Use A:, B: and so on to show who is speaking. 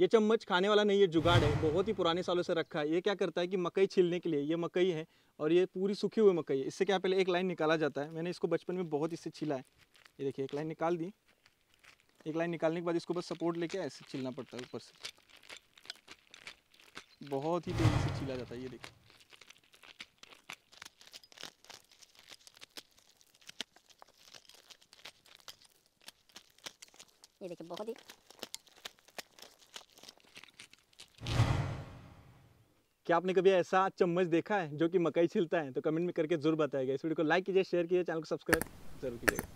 A: ये चम्मच खाने वाला नहीं है जुगाड़ है। बहुत ही पुराने सालों से रखा है। ये क्या करता है कि मकई छीलने के लिए, ये मकई है और ये पूरी सूखी हुई मकई है। इससे क्या पहले एक लाइन निकाला जाता है। मैंने इसको बचपन में बहुत इससे छिला है। ये देखिए, एक लाइन निकाल दी। एक लाइन निकालने के बाद इसको बस सपोर्ट लेके ऐसे छिलना पड़ता है ऊपर से। बहुत ही तेज़ी से छिला जाता है, ये देखिए।
B: ये देखिए, बहुत ही
A: क्या आपने कभी ऐसा चम्मच देखा है जो कि मकई छिलता है? तो कमेंट में करके ज़रूर बताएगा। इस वीडियो को लाइक कीजिए, शेयर कीजिए, चैनल को सब्सक्राइब ज़रूर कीजिएगा।